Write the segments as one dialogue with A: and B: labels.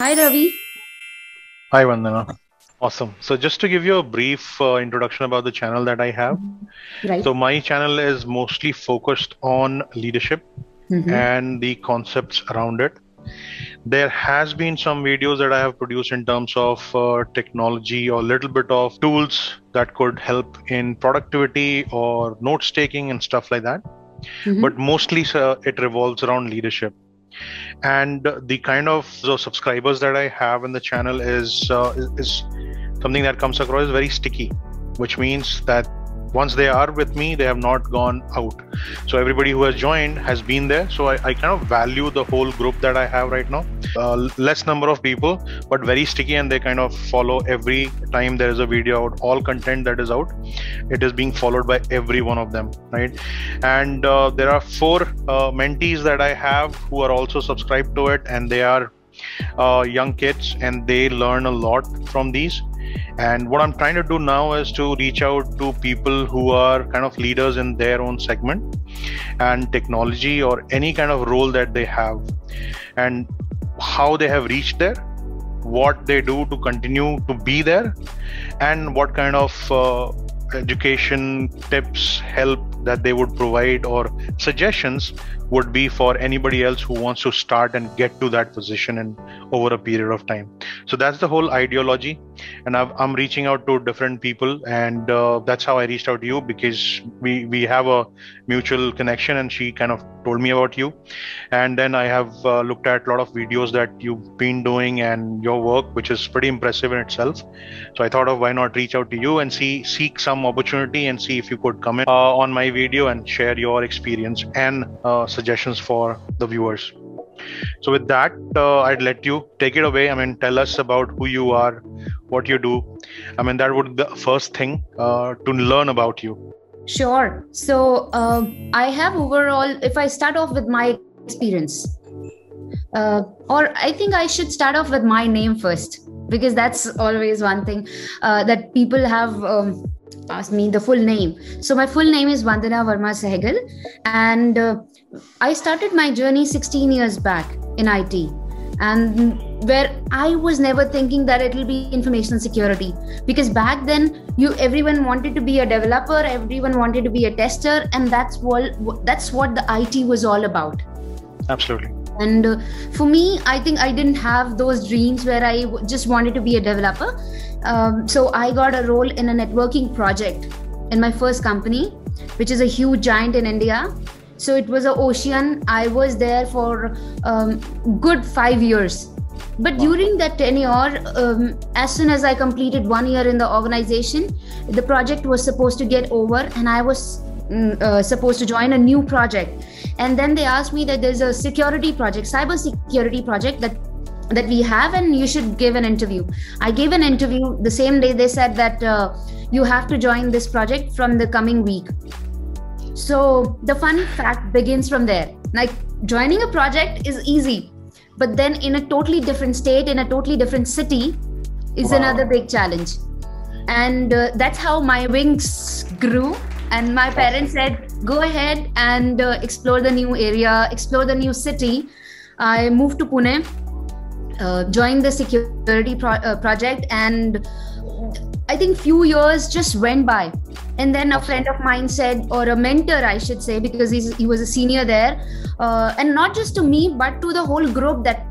A: Hi, Ravi.
B: Hi, Vandana. Awesome. So, just to give you a brief uh, introduction about the channel that I have.
A: Right.
B: So, my channel is mostly focused on leadership
A: Mhm.
B: and the concepts around it. There has been some videos that I have produced in terms of uh, technology or a little bit of tools that could help in productivity or notes taking and stuff like that.
A: Mhm.
B: But mostly, sir, it revolves around leadership. And the kind of so subscribers that I have in the channel is, uh, is is something that comes across is very sticky, which means that once they are with me, they have not gone out. So everybody who has joined has been there. So I, I kind of value the whole group that I have right now. Uh, less number of people, but very sticky, and they kind of follow every time there is a video out. All content that is out, it is being followed by every one of them, right? And uh, there are four uh, mentees that I have who are also subscribed to it, and they are uh, young kids, and they learn a lot from these. And what I'm trying to do now is to reach out to people who are kind of leaders in their own segment and technology or any kind of role that they have, and how they have reached there, what they do to continue to be there, and what kind of uh, education tips, help that they would provide, or suggestions would be for anybody else who wants to start and get to that position in over a period of time. So that's the whole ideology. And I've, i'm reaching out to different people and uh, that's how i reached out to you because we we have a mutual connection and she kind of told me about you. And then i have uh, looked at a lot of videos that you've been doing and your work which is pretty impressive in itself. So i thought of why not reach out to you and see seek some opportunity and see if you could come in uh, on my video and share your experience. And uh, suggestions for the viewers. So with that uh, i'd let you take it away. I mean tell us about who you are what you do. I mean that would be the first thing uh, to learn about you.
A: Sure. So um, I have overall, if I start off with my experience, uh, or I think I should start off with my name first, because that's always one thing uh, that people have um, asked me the full name. So my full name is Vandana Verma Sehgal, and uh, I started my journey 16 years back in IT. And where I was never thinking that it'll be information security because back then you everyone wanted to be a developer everyone wanted to be a tester and that's what that's what the it was all about
B: absolutely
A: and uh, for me i think i didn't have those dreams where i w- just wanted to be a developer. Um, so i got a role in a networking project in my first company which is a huge giant in india. So it was a ocean. I was there for um, good five years. But during that tenure um, as soon as i completed one year in the organization the project was supposed to get over and i was uh, supposed to join a new project. And then they asked me that there's a security project cyber security project that that we have and you should give an interview. I gave an interview the same day. They said that uh, you have to join this project from the coming week. So the fun fact begins from there. Like joining a project is easy but then in a totally different state in a totally different city is
B: Wow.
A: another big challenge. And uh, that's how my wings grew and my parents said go ahead and uh, explore the new area explore the new city. I moved to pune uh, joined the security pro- uh, project and i think few years just went by. And then a friend of mine said or a mentor i should say because he's, he was a senior there uh, and not just to me but to the whole group that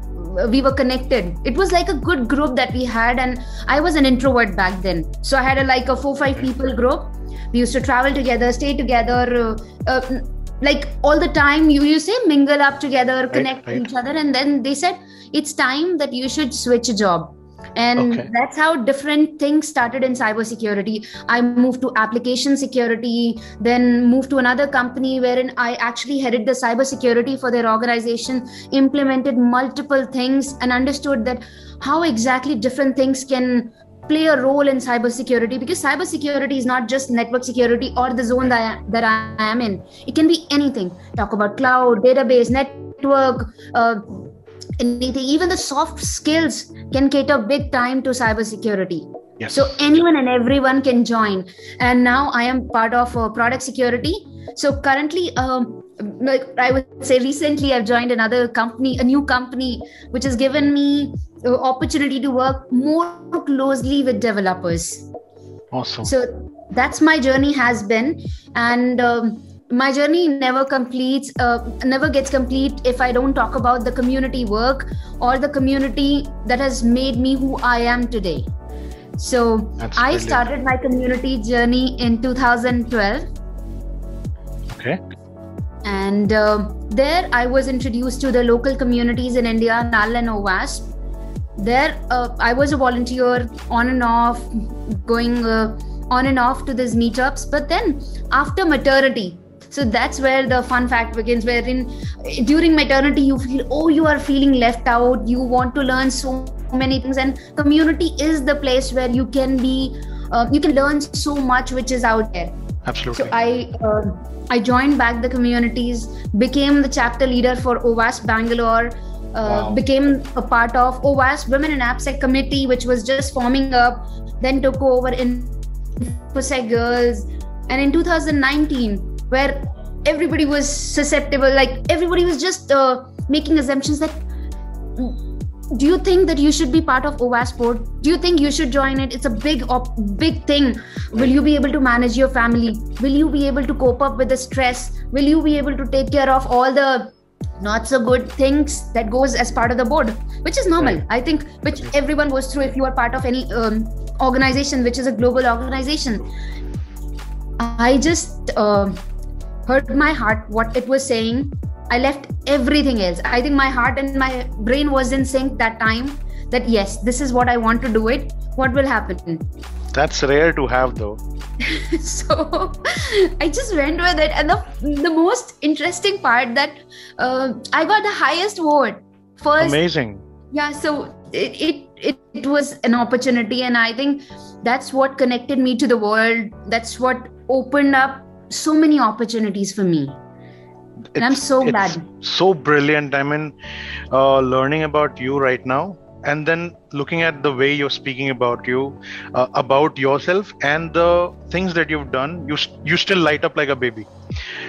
A: we were connected. It was like a good group that we had and i was an introvert back then. So i had a, like a four five people group we used to travel together stay together uh, uh, like all the time you you say mingle up together connect
B: right.
A: each other and then they said it's time that you should switch a job and
B: Okay.
A: that's how different things started in cybersecurity i moved to application security then moved to another company wherein i actually headed the cybersecurity for their organization implemented multiple things and understood that how exactly different things can play a role in cybersecurity because cybersecurity is not just network security or the zone that I, that I am in. It can be anything. Talk about cloud, database, network, uh, anything. Even the soft skills can cater big time to cybersecurity.
B: yes
A: So anyone and everyone can join. And now I am part of uh, product security. So currently, um, like I would say recently I've joined another company, a new company, which has given me opportunity to work more closely with developers.
B: Awesome.
A: So that's my journey has been, and um, my journey never completes, uh, never gets complete if I don't talk about the community work or the community that has made me who I am today. So
B: That's
A: I
B: brilliant.
A: started my community journey in 2012
B: Okay.
A: And uh, there i was introduced to the local communities in india null and OWASP there uh, i was a volunteer on and off going uh, on and off to these meetups. But then after maternity so that's where the fun fact begins wherein during maternity you feel oh you are feeling left out. You want to learn so many things. And community is the place where you can be uh, you can learn so much which is out there
B: Absolutely.
A: so I uh, I joined back the communities, became the chapter leader for OWASP Bangalore, uh,
B: Wow.
A: became a part of OWASP Women in AppSec committee, which was just forming up, then took over in InfoSec Girls, and in 2019, where everybody was susceptible, like everybody was just uh, making assumptions that do you think that you should be part of OWASP board? Do you think you should join it? It's a big, op- big thing. Will you be able to manage your family? Will you be able to cope up with the stress? Will you be able to take care of all the not so good things that goes as part of the board, which is normal.
B: Right.
A: I think which everyone goes through if you are part of any um, organization, which is a global organization. I just uh, heard my heart what it was saying. I left everything else. I think my heart and my brain was in sync that time. That yes, this is what I want to do. It. What will happen?
B: That's rare to have, though.
A: so I just went with it, and the the most interesting part that uh, I got the highest vote first.
B: Amazing.
A: Yeah, so it, it it it was an opportunity, and I think that's what connected me to the world. That's what opened up so many opportunities for me. And I'm so glad.
B: So brilliant. I mean, uh, learning about you right now, and then looking at the way you're speaking about you, uh, about yourself, and the things that you've done, you you still light up like a baby,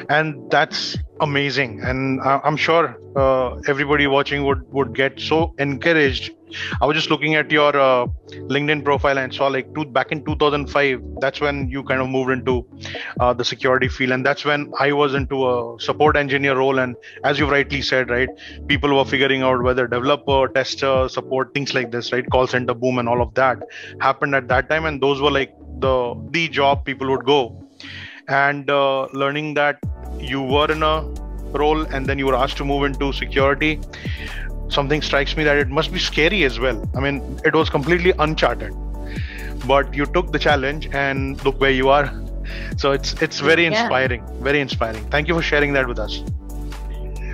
B: and that's amazing. And I- I'm sure uh, everybody watching would would get so encouraged. I was just looking at your uh, LinkedIn profile and saw like two, back in 2005. That's when you kind of moved into uh, the security field, and that's when I was into a support engineer role. And as you rightly said, right, people were figuring out whether developer, tester, support, things like this, right, call center boom, and all of that happened at that time, and those were like the the job people would go. And uh, learning that you were in a role, and then you were asked to move into security something strikes me that it must be scary as well. I mean, it was completely uncharted, but you took the challenge and look where you are. So it's it's very
A: Yeah.
B: inspiring, very inspiring. Thank you for sharing that with us.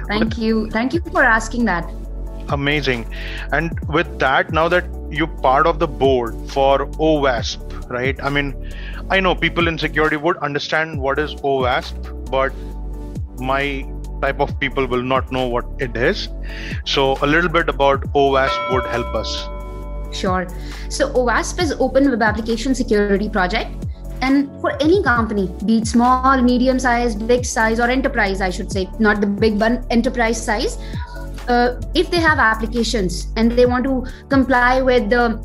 A: Thank you, thank you for asking that.
B: Amazing. And with that, now that you're part of the board for OWASP, right? I mean, I know people in security would understand what is OWASP, but my type of people will not know what it is. So a little bit about OWASP would help us.
A: Sure. So OWASP is Open Web Application Security Project. And for any company, be it small, medium size, big size, or enterprise, I should say, not the big one, enterprise size, uh, if they have applications and they want to comply with the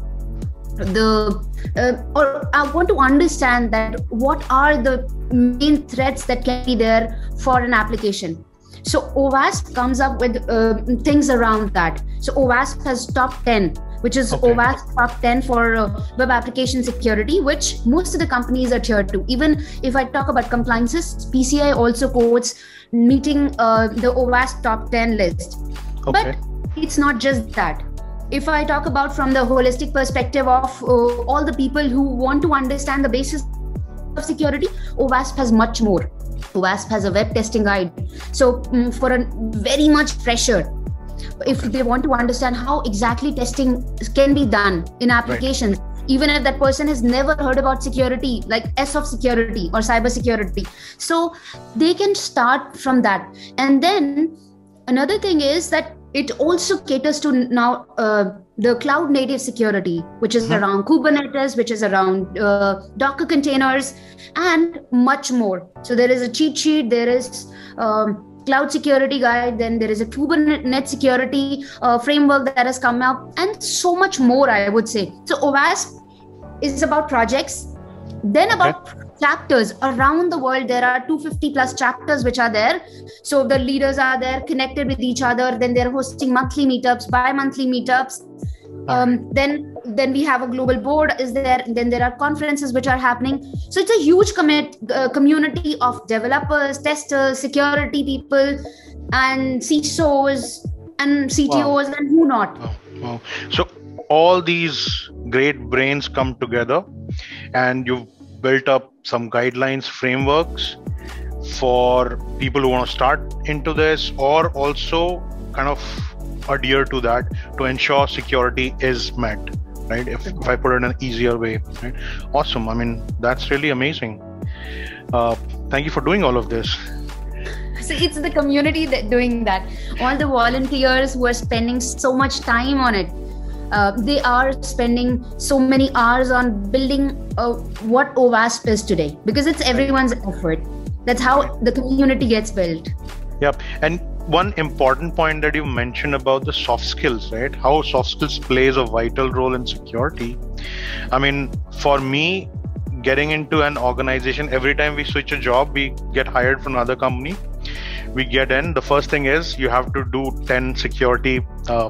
A: the uh, or I want to understand that what are the main threats that can be there for an application. So OWASP comes up with uh, things around that. So OWASP has top 10, which is
B: Okay.
A: OWASP top 10 for uh, web application security, which most of the companies are tier two. Even if I talk about compliances, PCI also quotes meeting uh, the OWASP top 10 list.
B: Okay.
A: But it's not just that. If I talk about from the holistic perspective of uh, all the people who want to understand the basis of security, OWASP has much more. OWASP has a web testing guide. So, mm, for a very much fresher, if they want to understand how exactly testing can be done in applications, even if that person has never heard about security, like S of security or cyber security, so they can start from that. And then another thing is that it also caters to now uh, the cloud native security which is
B: Mhm.
A: around kubernetes which is around uh, docker containers and much more so there is a cheat sheet there is um, cloud security guide then there is a kubernetes security uh, framework that has come up and so much more i would say so OWASP is about projects then about okay. Chapters. Around the world there are 250 plus chapters which are there. So the leaders are there connected with each other then they're hosting monthly meetups bi-monthly meetups. Um, then then we have a global board is there. Then there are conferences which are happening. So it's a huge commit, uh, community of developers testers security people and CISOs and CTOs wow. and who not. Wow.
B: Wow. so all these great brains come together and you've built up some guidelines frameworks for people who want to start into this or also kind of adhere to that to ensure security is met right? If, if i put it in an easier way right? Awesome. I mean that's really amazing. Uh, thank you for doing all of this.
A: So it's the community that doing that. All the volunteers who are spending so much time on it uh, they are spending so many hours on building uh, what OWASP is today because it's everyone's effort. That's how the community gets built.
B: Yep. And one important point that you mentioned about the soft skills right how soft skills plays a vital role in security i mean for me getting into an organization every time we switch a job we get hired from another company we get in the first thing is you have to do 10 security uh,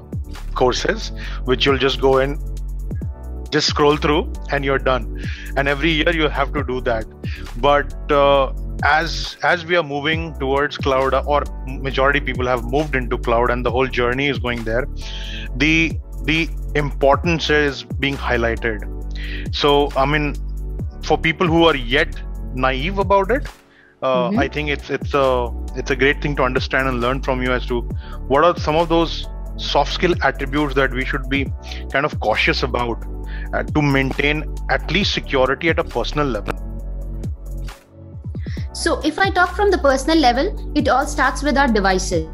B: courses which you'll just go and just scroll through and you're done. And every year you have to do that. But uh, as as we are moving towards cloud or majority people have moved into cloud and the whole journey is going there the the importance is being highlighted. So i mean for people who are yet naive about it uh, mm-hmm. i think it's it's a it's a great thing to understand and learn from you as to what are some of those soft skill attributes that we should be kind of cautious about uh, to maintain at least security at a personal level
A: so, if I talk from the personal level, it all starts with our devices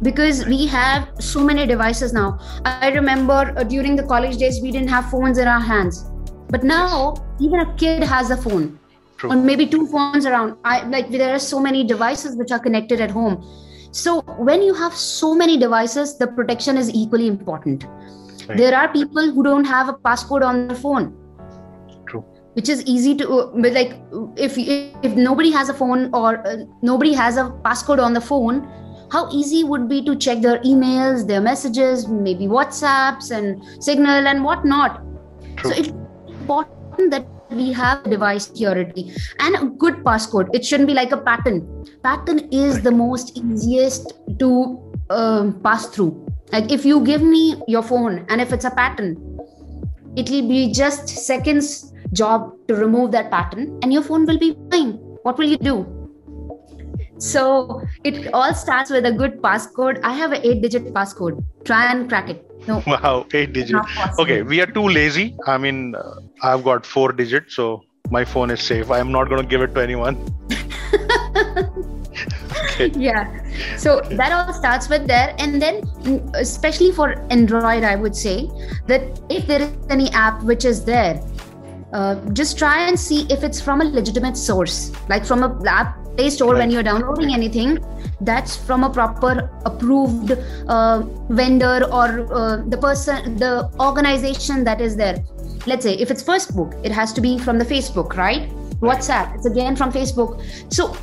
A: because we have so many devices now. I remember uh, during the college days, we didn't have phones in our hands, but now even a kid has a phone. True. Or maybe two phones around. I like there are so many devices which are connected at home. So when you have so many devices, the protection is equally important. Right. There are people who don't have a passcode on their phone True. which is easy to but like if if nobody has a phone or uh, nobody has a passcode on the phone how easy would be to check their emails their messages maybe whatsapps and signal and whatnot True. so it's important that we have device security and a good passcode. It shouldn't be like a pattern. Pattern is the most easiest to um, pass through. Like if you give me your phone and if it's a pattern it will be just seconds job to remove that pattern and your phone will be fine. What will you do? So it all starts with a good passcode. I have an eight digit passcode. Try and crack it no.
B: Wow eight digit. Okay we are too lazy. I mean uh, i've got four digits so my phone is safe. I'm not going to give it to anyone.
A: Okay. yeah. So that all starts with there. And then especially for android i would say that if there is any app which is there uh, just try and see if it's from a legitimate source, like from a app play store right. when you're downloading anything that's from a proper approved uh, vendor or uh, the person the organization that is there. Let's say if it's facebook it has to be from the facebook right? Whatsapp it's again from facebook. So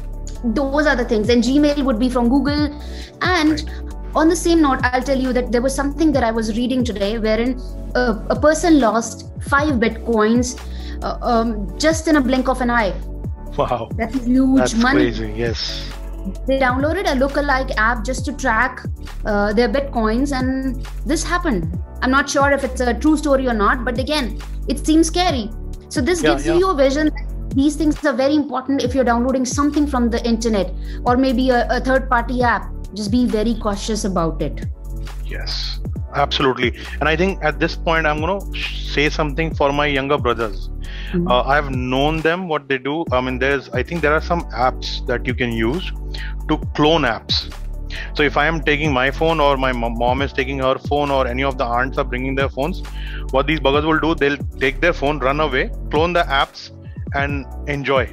A: those are the things. And gmail would be from google. And on the same note i'll tell you that there was something that i was reading today wherein a, a person lost five bitcoins uh, um, just in a blink of an eye.
B: Wow.
A: That's huge
B: That's
A: money.
B: crazy, yes.
A: They downloaded a lookalike app just to track uh, their bitcoins, and this happened. I'm not sure if it's a true story or not, but again, it seems scary. So, this yeah, gives yeah. you a vision these things are very important if you're downloading something from the internet or maybe a, a third party app. Just be very cautious about it.
B: Yes, absolutely. And I think at this point, I'm going to say something for my younger brothers Mm-hmm. Uh, I've known them what they do. I mean, there's I think there are some apps that you can use to clone apps. So if I am taking my phone or my mom is taking her phone or any of the aunts are bringing their phones, what these buggers will do, they'll take their phone, run away, clone the apps, and enjoy.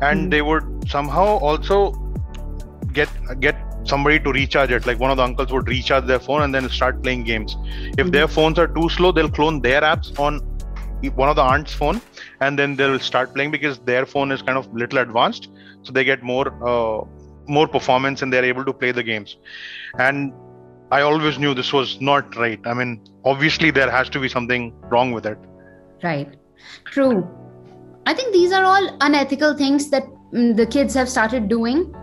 B: And mm-hmm. they would somehow also get get somebody to recharge it. Like one of the uncles would recharge their phone and then start playing games. If mm-hmm. their phones are too slow they'll clone their apps on one of the aunt's phone and then they'll start playing because their phone is kind of little advanced. So they get more uh, more performance and they're able to play the games. And i always knew this was not right. I mean obviously there has to be something wrong with it.
A: Right. True. I think these are all unethical things that the kids have started doing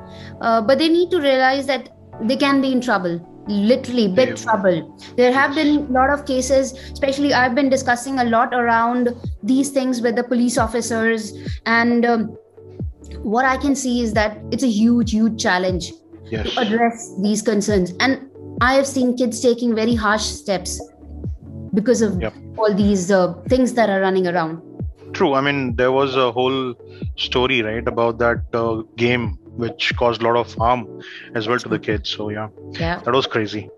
A: uh, but they need to realize that they can be in trouble literally big trouble. There have been a lot of cases especially i've been discussing a lot around these things with the police officers and um, what i can see is that it's a huge huge challenge yes. to address these concerns. And i have seen kids taking very harsh steps because of yep. all these uh, things that are running around
B: true i mean there was a whole story right about that uh, game which caused a lot of harm as well to the kids. So yeah, yeah, that was crazy.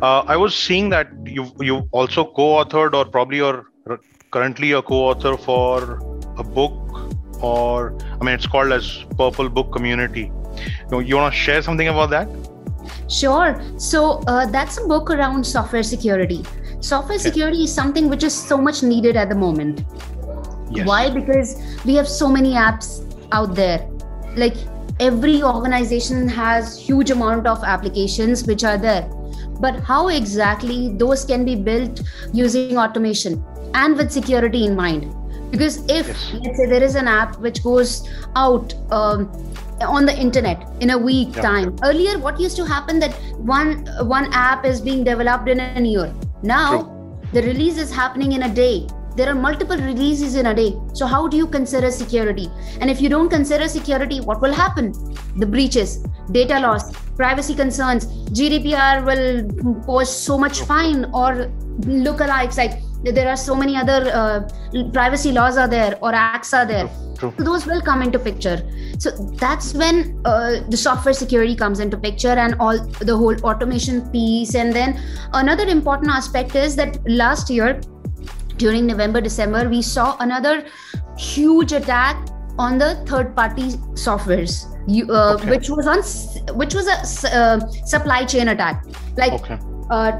B: Uh, I was seeing that you you also co-authored or probably you're currently a co-author for a book or I mean it's called as Purple Book Community. You, you want to share something about that?
A: Sure. So uh, that's a book around software security. Software okay. security is something which is so much needed at the moment. Yes. Why? Because we have so many apps out there. Like every organization has huge amount of applications which are there but how exactly those can be built using automation and with security in mind because if yes. let's say there is an app which goes out um, on the internet in a week yeah. time earlier what used to happen that one one app is being developed in a year now True. the release is happening in a day there are multiple releases in a day. So how do you consider security? And if you don't consider security what will happen? The breaches data loss privacy concerns gdpr will pose so much fine or lookalikes like there are so many other uh, privacy laws are there or acts are there. True. So those will come into picture. So that's when uh, the software security comes into picture and all the whole automation piece. And then another important aspect is that last year during November, December, we saw another huge attack on the third party softwares. You, uh, okay. which was on which was a uh, supply chain attack. Like okay. uh,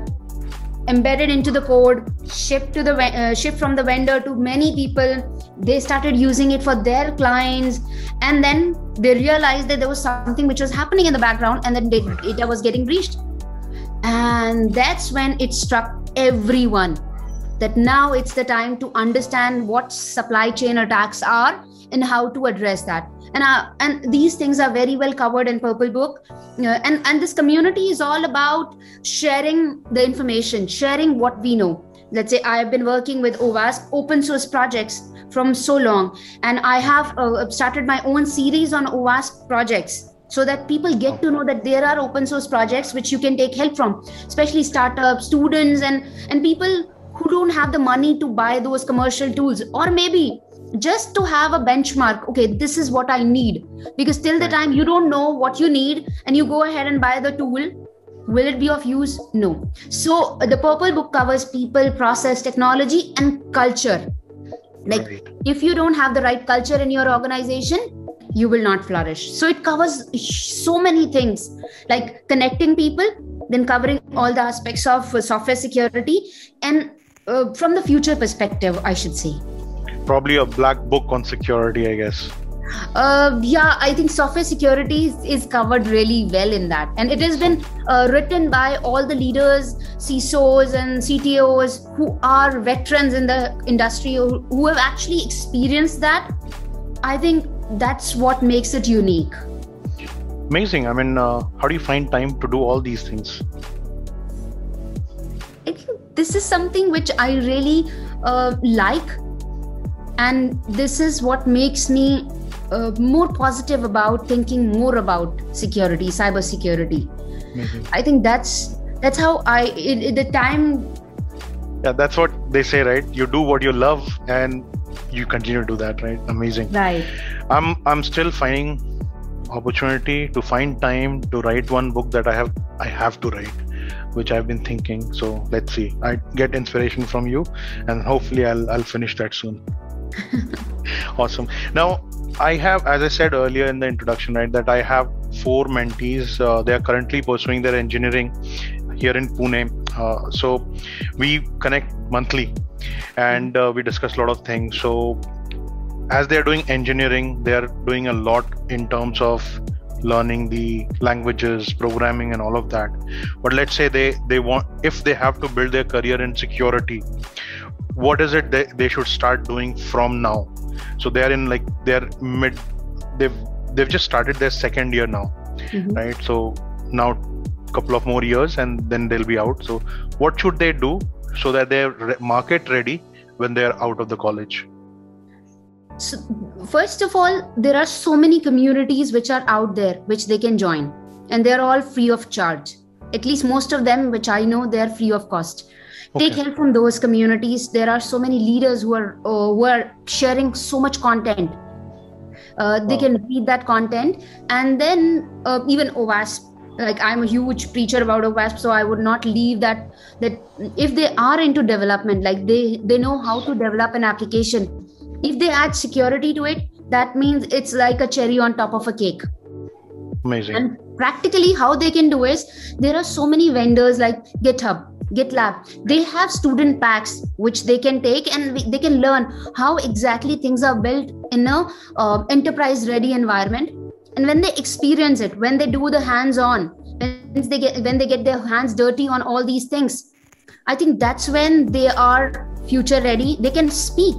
A: embedded into the code shipped to the uh, shipped from the vendor to many people. They started using it for their clients. And then they realized that there was something which was happening in the background and then data was getting breached. And that's when it struck everyone that now it's the time to understand what supply chain attacks are and how to address that. And uh, and these things are very well covered in purple book. Uh, and and this community is all about sharing the information sharing what we know. Let's say i have been working with OWASP open source projects from so long and i have uh, started my own series on OWASP projects so that people get to know that there are open source projects which you can take help from especially startups students and and people who don't have the money to buy those commercial tools or maybe just to have a benchmark okay this is what i need. Because till the time you don't know what you need and you go ahead and buy the tool will it be of use? No. So uh, the purple book covers people process technology and culture. Like right. if you don't have the right culture in your organization you will not flourish. So it covers so many things. Like connecting people then covering all the aspects of software security and uh, from the future perspective, I should say.
B: Probably a black book on security, I guess.
A: Uh, yeah, I think software security is, is, covered really well in that. And it has been uh, written by all the leaders, CISOs, and CTOs who are veterans in the industry who, who have actually experienced that. I think that's what makes it unique.
B: Amazing. I mean, uh, how do you find time to do all these things?
A: This is something which I really uh, like, and this is what makes me uh, more positive about thinking more about security, cyber security. Mm-hmm. I think that's that's how I it, it, the time.
B: Yeah, that's what they say, right? You do what you love, and you continue to do that, right? Amazing.
A: Right.
B: I'm I'm still finding opportunity to find time to write one book that I have I have to write which I've been thinking. So let's see. I get inspiration from you, and hopefully I'll I'll finish that soon. awesome. Now I have, as I said earlier in the introduction, right, that I have four mentees. Uh, they are currently pursuing their engineering here in Pune. Uh, so we connect monthly and uh, we discuss a lot of things. So as they're doing engineering, they're doing a lot in terms of learning the languages programming and all of that. But let's say they they want if they have to build their career in security what is it they, they should start doing from now? So they're in like they're mid they've they've just started their second year now mm-hmm. right? So now a couple of more years and then they'll be out. So what should they do so that they're market ready when they're out of the college
A: so first of all there are so many communities which are out there which they can join. And they're all free of charge. At least most of them which i know they're free of cost. Okay. take help from those communities. There are so many leaders who are uh, who are sharing so much content. Uh, they wow. can read that content. And then uh, even OWASP like i'm a huge preacher about OWASP so i would not leave that that if they are into development like they they know how to develop an application if they add security to it that means it's like a cherry on top of a cake.
B: Amazing.
A: And practically how they can do is there are so many vendors like github gitlab. They have student packs which they can take and they can learn how exactly things are built in a uh, enterprise ready environment. And when they experience it when they do the hands on when they get when they get their hands dirty on all these things i think that's when they are future ready they can speak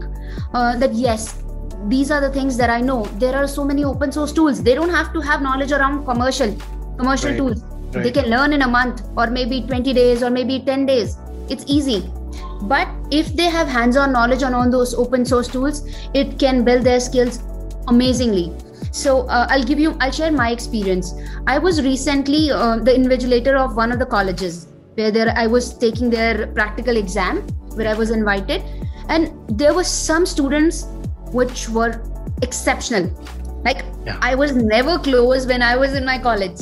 A: uh, that yes these are the things that i know. There are so many open source tools. They don't have to have knowledge around commercial commercial right. tools. Right. they can learn in a month or maybe 20 days or maybe 10 days. It's easy. But if they have hands-on knowledge on all those open source tools it can build their skills amazingly. So uh, i'll give you i'll share my experience. I was recently uh, the invigilator of one of the colleges where there i was taking their practical exam where i was invited and there were some students which were exceptional. Like yeah. i was never close when i was in my college.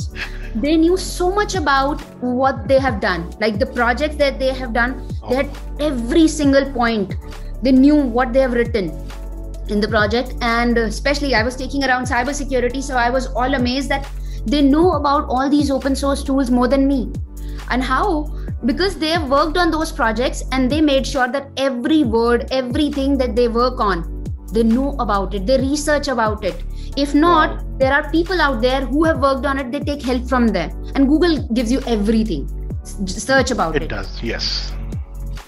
A: They knew so much about what they have done like the projects that they have done. Oh. they had every single point. They knew what they have written in the project. And especially i was taking around cybersecurity so i was all amazed that they know about all these open source tools more than me. And how because they have worked on those projects and they made sure that every word everything that they work on they know about it they research about it. If not there are people out there who have worked on it they take help from there. And google gives you everything. Search about
B: it
A: it.
B: does yes.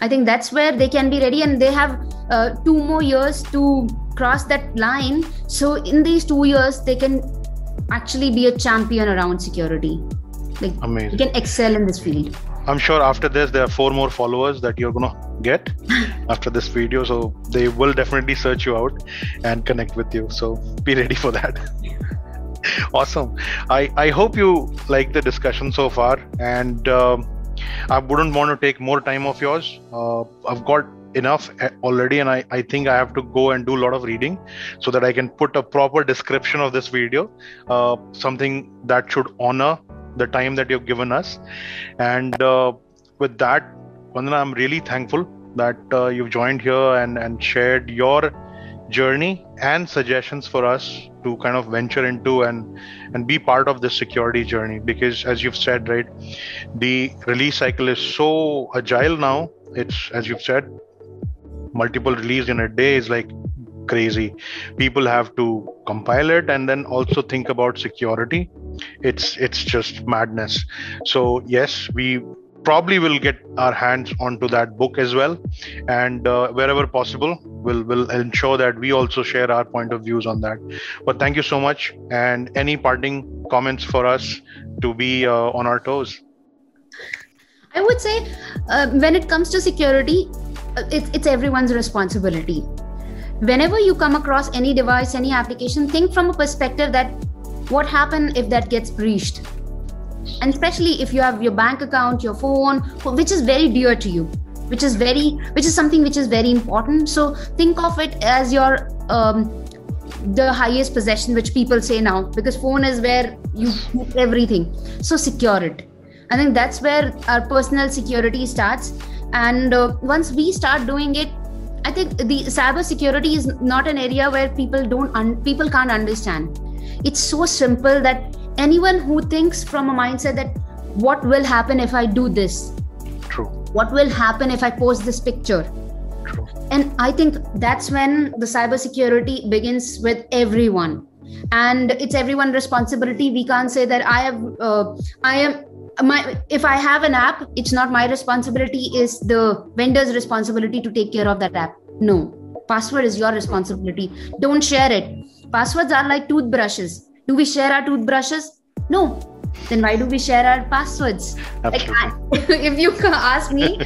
A: I think that's where they can be ready and they have uh, two more years to cross that line. So in these two years they can actually be a champion around security. Like Amazing. you can excel in this field
B: I'm sure after this there are four more followers that you're gonna get after this video. So they will definitely search you out and connect with you. So be ready for that. awesome. I I hope you like the discussion so far, and um, I wouldn't want to take more time of yours. Uh, I've got enough uh, already and I, I think i have to go and do a lot of reading so that i can put a proper description of this video uh, something that should honor the time that you've given us. And uh, with that, Vandana, I'm really thankful that uh, you've joined here and, and shared your journey and suggestions for us to kind of venture into and and be part of this security journey. Because as you've said right the release cycle is so agile now. It's as you've said multiple release in a day is like crazy. People have to compile it and then also think about security it's it's just madness. So yes we probably will get our hands onto that book as well. And uh, wherever possible we'll will ensure that we also share our point of views on that. But thank you so much. And any parting comments for us to be uh, on our toes?
A: I would say uh, when it comes to security uh, it's, it's everyone's responsibility. Whenever you come across any device any application think from a perspective that what happens if that gets breached? And especially if you have your bank account your phone which is very dear to you which is very which is something which is very important. So think of it as your um, the highest possession which people say now because phone is where you keep everything. So secure it. I think that's where our personal security starts. And uh, once we start doing it I think the cyber security is not an area where people don't un- people can't understand. It's so simple that anyone who thinks from a mindset that what will happen if I do this?
B: True.
A: What will happen if I post this picture?
B: True.
A: And I think that's when the cybersecurity begins with everyone. And it's everyone's responsibility. We can't say that I have, uh, I am my if i have an app it's not my responsibility is the vendor's responsibility to take care of that app no password is your responsibility don't share it passwords are like toothbrushes do we share our toothbrushes no then why do we share our passwords
B: Absolutely.
A: like I, if you ask me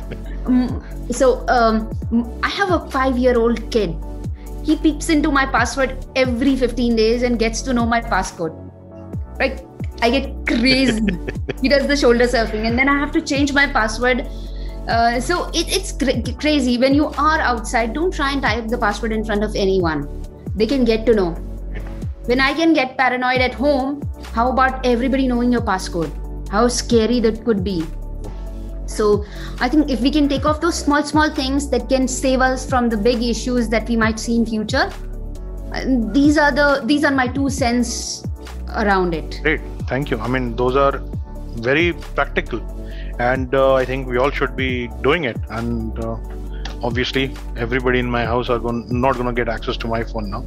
A: um, so um, i have a five year old kid he peeps into my password every 15 days and gets to know my passcode right I get crazy. he does the shoulder surfing, and then I have to change my password. Uh, so it, it's cra- crazy. When you are outside, don't try and type the password in front of anyone. They can get to know. When I can get paranoid at home, how about everybody knowing your passcode? How scary that could be. So I think if we can take off those small, small things that can save us from the big issues that we might see in future, these are the these are my two cents around it.
B: Great. Thank you. I mean, those are very practical, and uh, I think we all should be doing it. And uh, obviously, everybody in my house are going not going to get access to my phone now.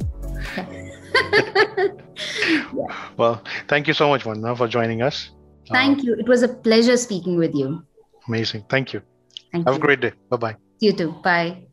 B: Well, thank you so much, Vandana, for joining us.
A: Thank uh, you. It was a pleasure speaking with you.
B: Amazing. Thank you.
A: Thank
B: Have
A: you.
B: a great day. Bye bye.
A: You too. Bye.